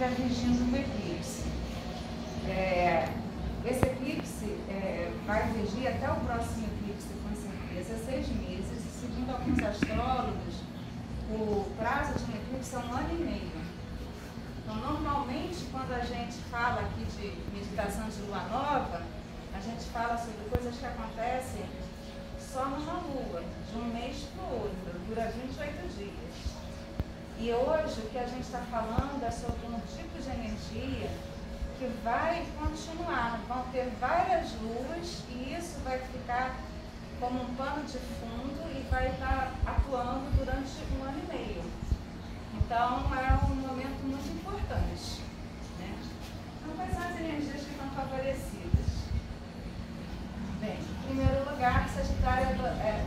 estiver regindo o eclipse. É, esse eclipse é, vai regir até o próximo eclipse, com certeza, seis meses. Segundo alguns astrólogos, o prazo de um eclipse é um ano e meio. Então, normalmente, quando a gente fala aqui de meditação de lua nova, a gente fala sobre coisas que acontecem só numa lua, de um mês para o outro, dura 28 dias. E hoje o que a gente está falando é sobre um tipo de energia que vai continuar, vão ter várias luas e isso vai ficar como um pano de fundo e vai estar atuando durante um ano e meio. Então é um momento muito importante. Né? Então quais são as energias que estão favorecidas? Bem, em primeiro lugar, Sagitário é